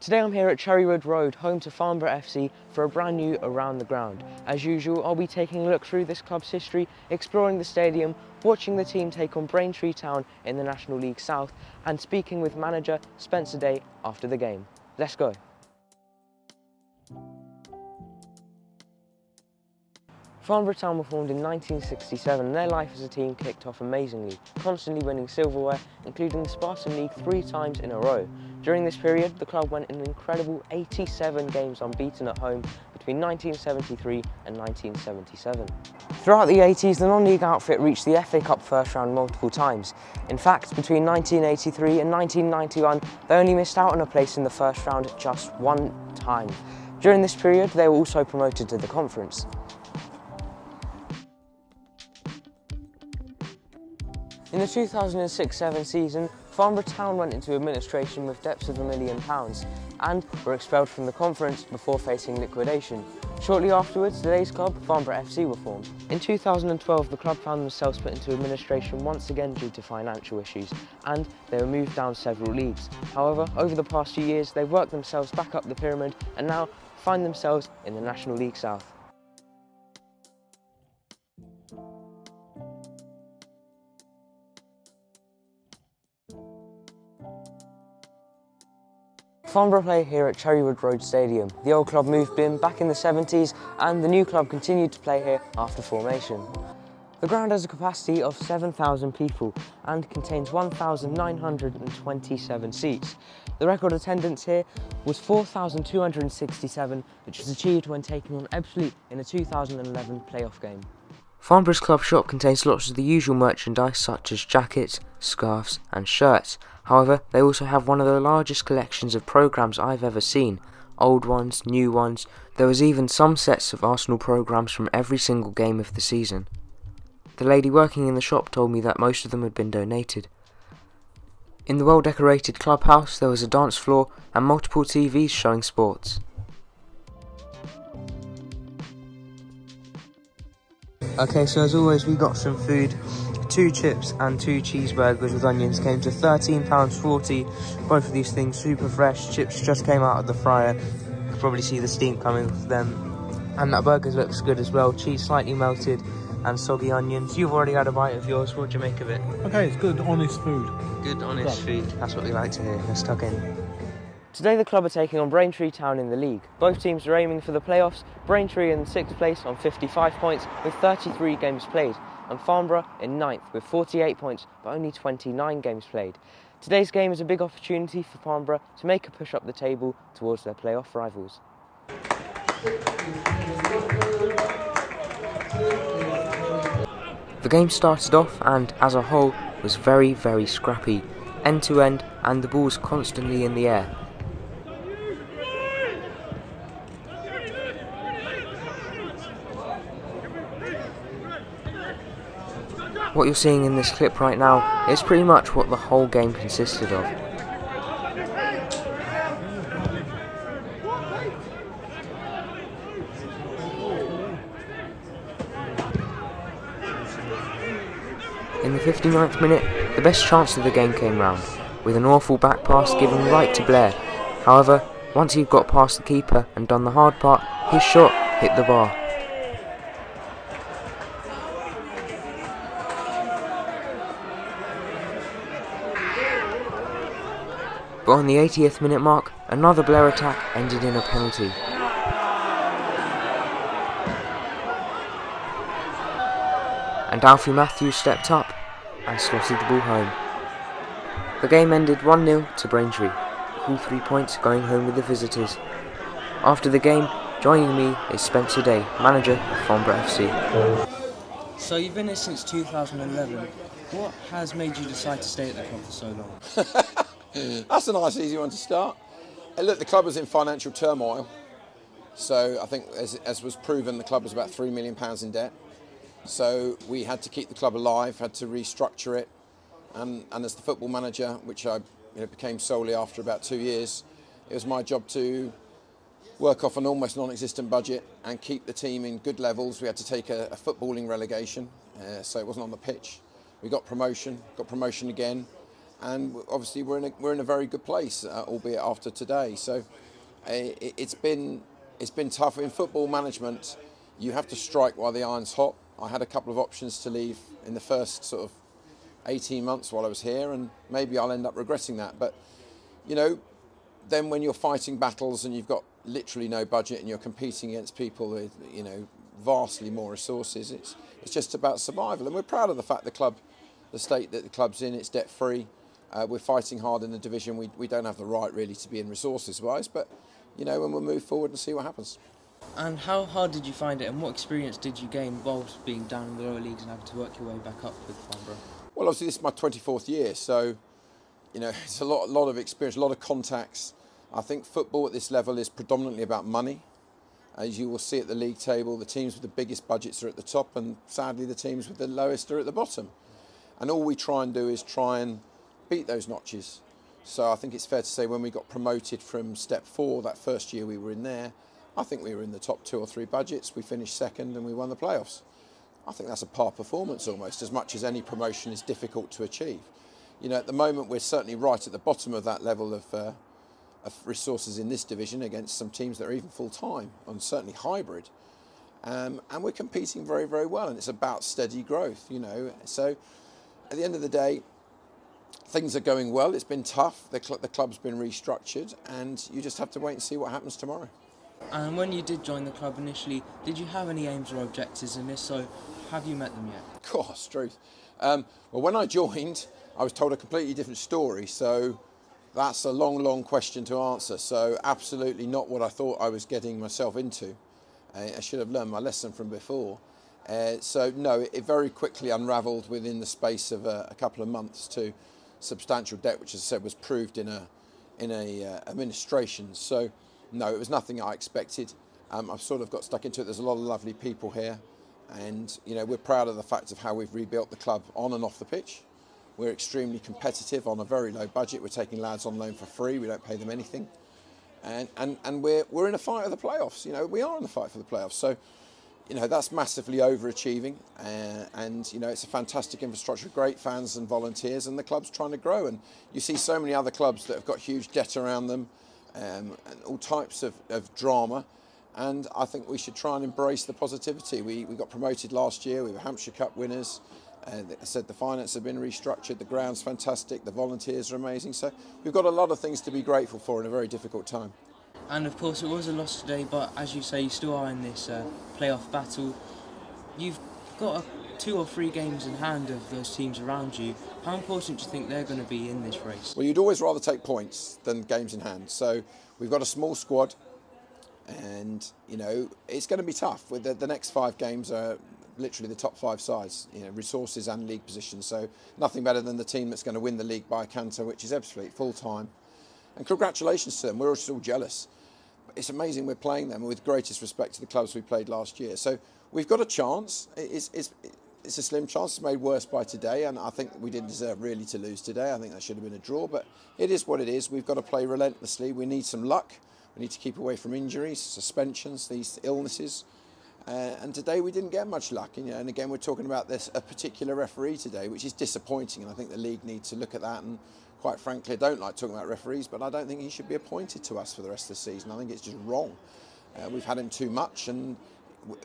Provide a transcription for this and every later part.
Today I'm here at Cherry Cherrywood Road, home to Farnborough FC, for a brand new Around the Ground. As usual, I'll be taking a look through this club's history, exploring the stadium, watching the team take on Braintree Town in the National League South, and speaking with manager Spencer Day after the game. Let's go. Farnborough Town were formed in 1967 and their life as a team kicked off amazingly, constantly winning silverware, including the Spartan League three times in a row. During this period, the club went an incredible 87 games unbeaten at home between 1973 and 1977. Throughout the 80s, the non-league outfit reached the FA Cup first round multiple times. In fact, between 1983 and 1991, they only missed out on a place in the first round just one time. During this period, they were also promoted to the conference. In the 2006-7 season, Farnborough Town went into administration with debts of a million pounds and were expelled from the conference before facing liquidation. Shortly afterwards, today's club, Farnborough FC, were formed. In 2012, the club found themselves put into administration once again due to financial issues, and they were moved down several leagues. However, over the past few years, they've worked themselves back up the pyramid and now find themselves in the National League South. Farnborough play here at Cherrywood Road Stadium. The old club moved in back in the 70s and the new club continued to play here after formation. The ground has a capacity of 7,000 people and contains 1,927 seats. The record attendance here was 4,267, which was achieved when taking on Ebbsfleet in a 2011 playoff game. Farnborough's club shop contains lots of the usual merchandise such as jackets, scarves and shirts. However, they also have one of the largest collections of programmes I've ever seen. Old ones, new ones, there was even some sets of Arsenal programmes from every single game of the season. The lady working in the shop told me that most of them had been donated. In the well decorated clubhouse there was a dance floor and multiple TVs showing sports. Okay, so as always, we got some food. Two chips and two cheeseburgers with onions came to £13.40. Both of these things super fresh. Chips just came out of the fryer. You can probably see the steam coming from them. And that burger looks good as well. Cheese slightly melted and soggy onions. You've already had a bite of yours. What do you make of it? Okay, it's good, honest food. Good, honest food. That's what we like to hear. Let's tuck in. Today the club are taking on Braintree Town in the league. Both teams are aiming for the playoffs, Braintree in sixth place on 55 points with 33 games played, and Farnborough in ninth with 48 points but only 29 games played. Today's game is a big opportunity for Farnborough to make a push up the table towards their playoff rivals. The game started off and, as a whole, was very, very scrappy, end to end, and the ball was constantly in the air. What you're seeing in this clip right now is pretty much what the whole game consisted of. In the 59th minute, the best chance of the game came round, with an awful back pass given right to Blair. However, once he got past the keeper and done the hard part, his shot hit the bar. But on the 80th minute mark, another Blair attack ended in a penalty. And Alfie Matthews stepped up and slotted the ball home. The game ended 1-0 to Braintree, all three points going home with the visitors. After the game, joining me is Spencer Day, manager of Farnborough FC. So you've been here since 2011. What has made you decide to stay at the club for so long? That's a nice, easy one to start. Uh, look, the club was in financial turmoil, so I think, as, as was proven, the club was about three million pounds in debt. So we had to keep the club alive, had to restructure it, and, and as the football manager, which I you know, became solely after about two years, it was my job to work off an almost non-existent budget and keep the team in good levels. We had to take a, a footballing relegation, uh, so it wasn't on the pitch. We got promotion, got promotion again, and obviously we're in a, we're in a very good place, uh, albeit after today. So uh, it, it's been it's been tough in football management. You have to strike while the iron's hot. I had a couple of options to leave in the first sort of 18 months while I was here, and maybe I'll end up regretting that. But you know, then when you're fighting battles and you've got literally no budget and you're competing against people with you know vastly more resources, it's it's just about survival. And we're proud of the fact the club, the state that the club's in, it's debt free. Uh, we're fighting hard in the division. We, we don't have the right really to be in resources wise, but you know, and we'll move forward and see what happens. And how hard did you find it, and what experience did you gain whilst being down in the lower leagues and having to work your way back up with Farnborough? Well, obviously this is my 24th year, so you know it's a lot, lot of experience, a lot of contacts. I think football at this level is predominantly about money. As you will see at the league table, the teams with the biggest budgets are at the top, and sadly the teams with the lowest are at the bottom. And all we try and do is try and beat those notches. So I think it's fair to say when we got promoted from step four, that first year we were in there, I think we were in the top two or three budgets. We finished second and we won the playoffs. I think that's a par performance almost, as much as any promotion is difficult to achieve. You know, at the moment we're certainly right at the bottom of that level of, uh, of resources in this division against some teams that are even full time and certainly hybrid. Um, and we're competing very, very well, and it's about steady growth. You know, so at the end of the day, things are going well. It's been tough. The, cl the club's been restructured, and you just have to wait and see what happens tomorrow. And when you did join the club initially, did you have any aims or objectives? And if so, have you met them yet? Of course, truth. Um, well, when I joined, I was told a completely different story. So that's a long, long question to answer. So absolutely not what I thought I was getting myself into. Uh, I should have learned my lesson from before. Uh, so no, it, very quickly unravelled within the space of a, a couple of months to substantial debt, which, as I said, was proved in a in a uh, administration. So, no, it was nothing I expected. Um, I've sort of got stuck into it. There's a lot of lovely people here, and you know we're proud of the fact of how we've rebuilt the club on and off the pitch. We're extremely competitive on a very low budget. We're taking lads on loan for free. We don't pay them anything, and and and we're we're in a fight for the playoffs. You know we are in the fight for the playoffs. So you know that's massively overachieving, uh, and you know it's a fantastic infrastructure, great fans and volunteers, and the club's trying to grow. And you see so many other clubs that have got huge debt around them, um, and all types of, of drama. And I think we should try and embrace the positivity. We, we got promoted last year. We were Hampshire Cup winners. Uh, I said the finance have been restructured. The ground's fantastic. The volunteers are amazing. So we've got a lot of things to be grateful for in a very difficult time. And of course, it was a loss today, but as you say, you still are in this uh, playoff battle. You've got two or three games in hand of those teams around you. How important do you think they're going to be in this race? Well, you'd always rather take points than games in hand. So we've got a small squad, and you know it's going to be tough. With the, the next five games are literally the top five sides, you know, resources and league positions. So nothing better than the team that's going to win the league by a canter, which is absolutely full time. And congratulations to them. We're all still jealous it's amazing we're playing them with greatest respect to the clubs we played last year. So we've got a chance. It's, it's, it's a slim chance. It's made worse by today, and I think we didn't deserve really to lose today. I think that should have been a draw, but it is what it is. We've got to play relentlessly. We need some luck. We need to keep away from injuries, suspensions, these illnesses. Uh, and today we didn't get much luck. You know, and again, we're talking about this a particular referee today, which is disappointing. And I think the league needs to look at that and quite frankly, I don't like talking about referees, but I don't think he should be appointed to us for the rest of the season. I think it's just wrong. Uh, we've had him too much, and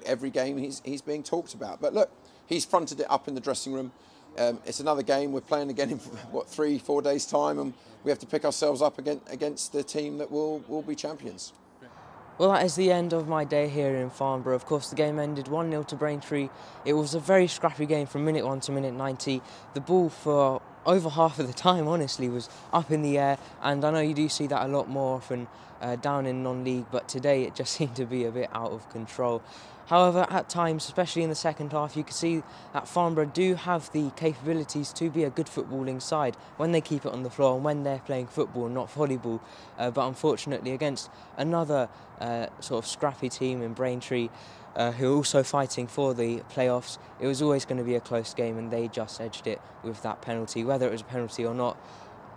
every game he's, he's being talked about. But look, he's fronted it up in the dressing room. Um, it's another game. We're playing again in what three, four days' time, and we have to pick ourselves up against, against the team that will will be champions. Well, that is the end of my day here in Farnborough. Of course, the game ended 1 0 to Braintree. It was a very scrappy game from minute 1 to minute 90. The ball for over half of the time, honestly, was up in the air. And I know you do see that a lot more often uh, down in non league, but today it just seemed to be a bit out of control. However, at times, especially in the second half, you can see that Farnborough do have the capabilities to be a good footballing side when they keep it on the floor and when they're playing football, not volleyball. Uh, but unfortunately, against another uh, sort of scrappy team in Braintree, uh, who are also fighting for the playoffs. It was always going to be a close game, and they just edged it with that penalty. Whether it was a penalty or not,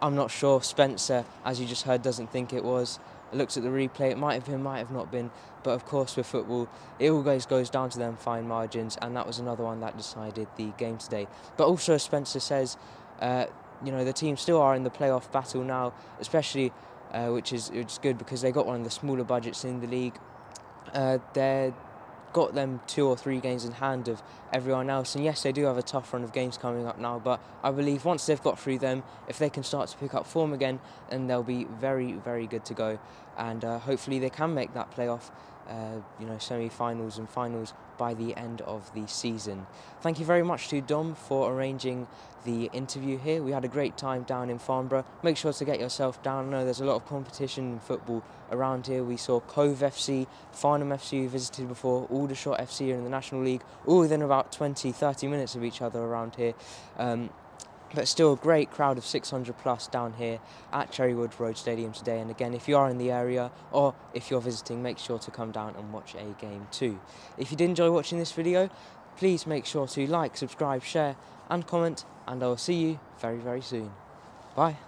I'm not sure. Spencer, as you just heard, doesn't think it was. Looks at the replay, it might have been, might have not been. But of course, with football, it always goes down to them fine margins, and that was another one that decided the game today. But also, as Spencer says, uh, you know the team still are in the playoff battle now, especially uh, which is which is good because they got one of the smaller budgets in the league. Uh, they're got them two or three games in hand of everyone else. And yes, they do have a tough run of games coming up now, but I believe once they've got through them, if they can start to pick up form again, then they'll be very, very good to go. And uh, hopefully they can make that playoff uh, you know, semi-finals and finals by the end of the season. Thank you very much to Dom for arranging the interview here. We had a great time down in Farnborough. Make sure to get yourself down. I know there's a lot of competition in football around here. We saw Cove FC, Farnham FC we visited before, Aldershot FC in the National League, all within about 20, 30 minutes of each other around here. Um, but still a great crowd of 600 plus down here at Cherrywood Road Stadium today. And again, if you are in the area or if you're visiting, make sure to come down and watch a game too. If you did enjoy watching this video, please make sure to like, subscribe, share and comment and I will see you very, very soon. Bye.